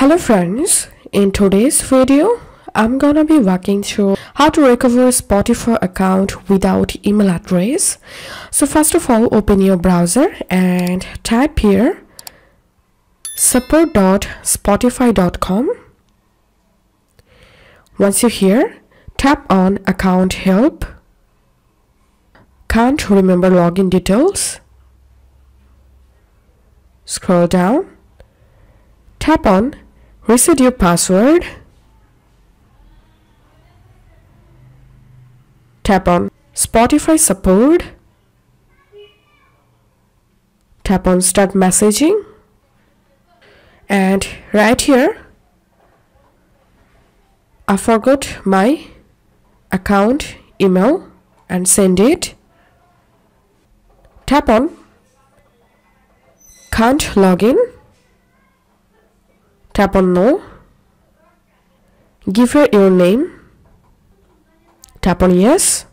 Hello friends, in today's video, I'm gonna be walking through how to recover a Spotify account without email address. So first of all, open your browser and type here support.spotify.com. Once you're here, tap on account help. Can't remember login details. Scroll down. Tap on reset your password. Tap on Spotify support. Tap on start messaging. And right here I forgot my account email and send it. Tap on can't login tap on no give her your name. Tap on yes.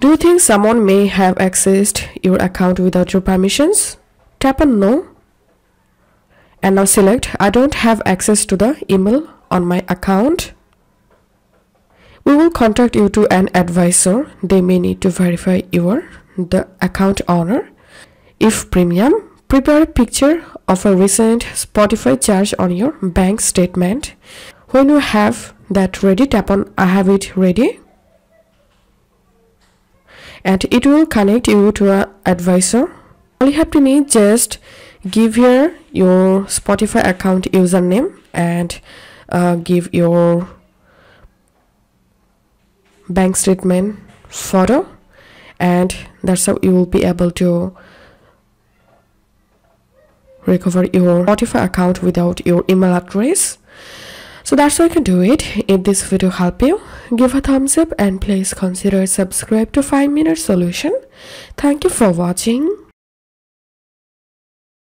Do you think someone may have accessed your account without your permissions? Tap on no and now select I don't have access to the email on my account. We will contact you to an advisor. They may need to verify your the account owner. If premium prepare a picture of a recent Spotify charge on your bank statement. When you have that ready, tap on I have it ready and it will connect you to an advisor. All you have to need is just give here your Spotify account username and uh, give your bank statement photo and that's how you will be able to recover your Spotify account without your email address. So that's how you can do it. If this video helped you, give a thumbs up and please consider subscribe to 5 minute solution. Thank you for watching.